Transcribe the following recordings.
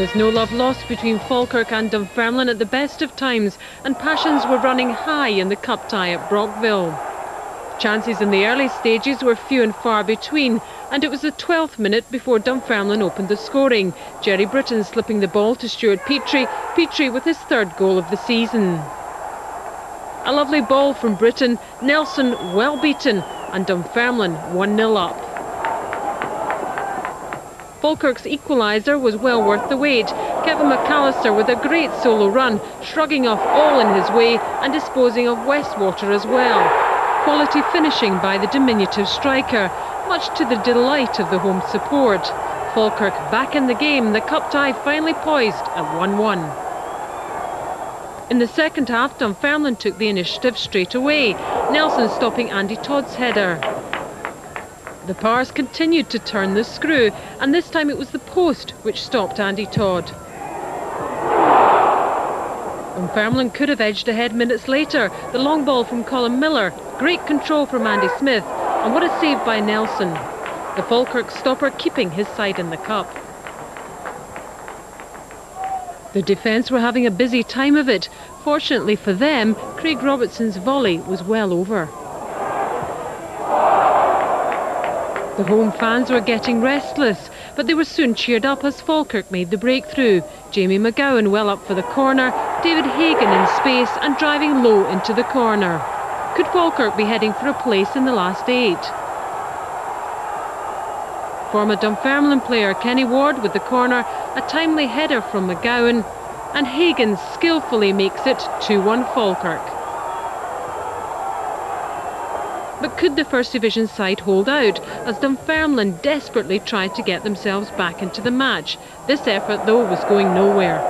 There's no love lost between Falkirk and Dunfermline at the best of times, and passions were running high in the cup tie at Brockville. Chances in the early stages were few and far between, and it was the 12th minute before Dunfermline opened the scoring. Gerry Britton slipping the ball to Stewart Petrie, Petrie with his third goal of the season. A lovely ball from Britton, Nelson well beaten, and Dunfermline 1-0 up. Falkirk's equaliser was well worth the wait. Kevin McAllister with a great solo run, shrugging off all in his way and disposing of Westwater as well. Quality finishing by the diminutive striker, much to the delight of the home support. Falkirk back in the game, the cup tie finally poised at 1-1. In the second half, Dunfermline took the initiative straight away, Nelson stopping Andy Tod's header. The Pars continued to turn the screw, and this time it was the post which stopped Andy Tod. Dunfermline could have edged ahead minutes later. The long ball from Colin Miller, great control from Andy Smith, and what a save by Nelson. The Falkirk stopper keeping his side in the cup. The defence were having a busy time of it. Fortunately for them, Craig Robertson's volley was well over. The home fans were getting restless, but they were soon cheered up as Falkirk made the breakthrough. Jamie McGowan well up for the corner, David Hagen in space and driving low into the corner. Could Falkirk be heading for a place in the last eight? Former Dunfermline player Kenny Ward with the corner, a timely header from McGowan, and Hagan skillfully makes it 2-1 Falkirk. But could the First Division side hold out as Dunfermline desperately tried to get themselves back into the match? This effort, though, was going nowhere.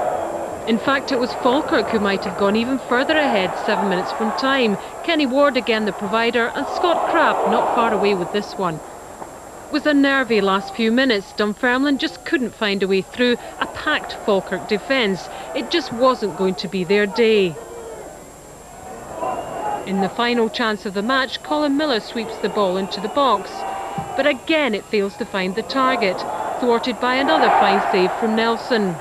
In fact, it was Falkirk who might have gone even further ahead seven minutes from time. Kenny Ward again the provider, and Scott Crabbe not far away with this one. It was a nervy last few minutes. Dunfermline just couldn't find a way through a packed Falkirk defence. It just wasn't going to be their day. In the final chance of the match, Colin Miller sweeps the ball into the box. But again it fails to find the target, thwarted by another fine save from Nelson.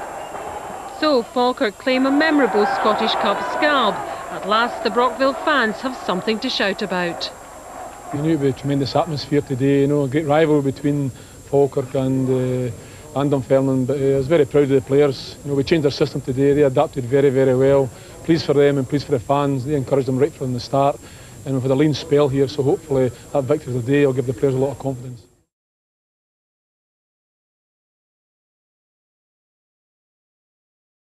So Falkirk claim a memorable Scottish Cup scalp. At last the Brockville fans have something to shout about. We knew it would be a tremendous atmosphere today, you know, a great rival between Falkirk and uh, Dunfermline, but uh, I was very proud of the players. You know, we changed our system today, they adapted very, very well pleased for them and pleased for the fans. They encouraged them right from the start. And we've had a lean spell here, so hopefully that victory today will give the players a lot of confidence.